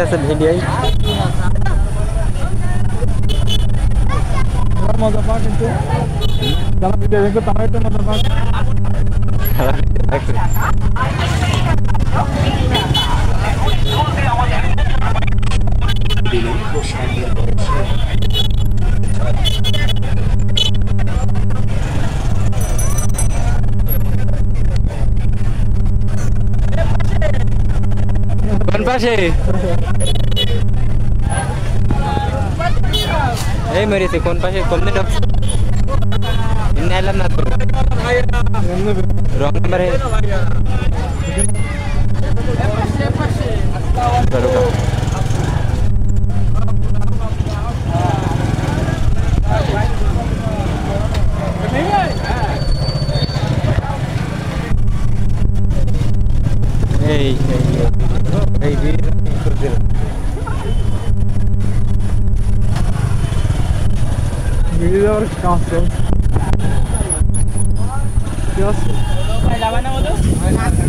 আছে ভিডিওই মজা পাওয়া কিন্তু যারা মজা পাওয়া પાસે એ મેરી થી કોણ પાસે કોમને ડબ એમને એલમ ના કરો રોંગ નંબર હે hey, hey, hey, Video var şanslı. Biraz. Lavana oldu.